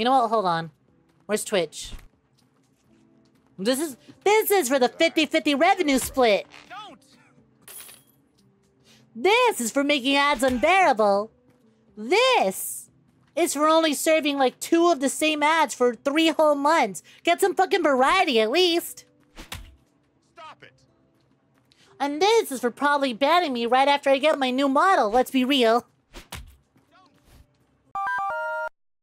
You know what? Hold on. Where's Twitch? This is this is for the 50-50 revenue split. Don't! This is for making ads unbearable. This is for only serving like two of the same ads for three whole months. Get some fucking variety at least. Stop it! And this is for probably banning me right after I get my new model, let's be real.